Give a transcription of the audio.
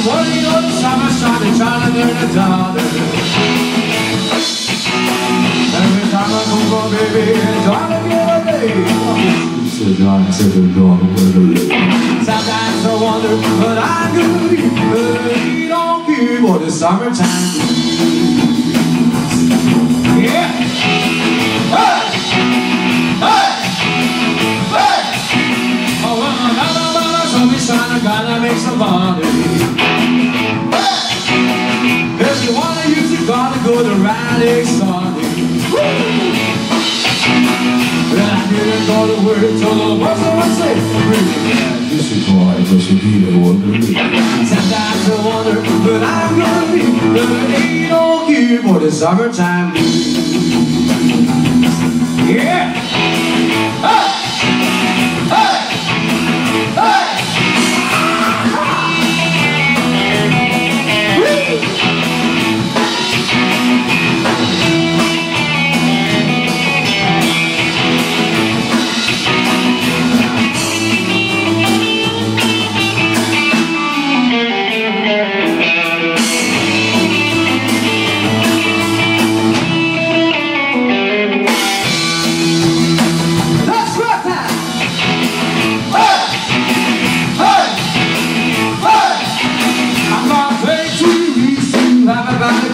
Working on the summer and trying to learn a daughter Sometimes I wonder, but I But he don't care what the summertime Yeah! Hey! Hey! Hey! Oh, well, I gotta, show me sign, I gotta make some money Go to work till the boss would say, This is why I should be the to me. Sometimes I wonder, but I'm gonna be the ain't no cure for the summertime Yeah!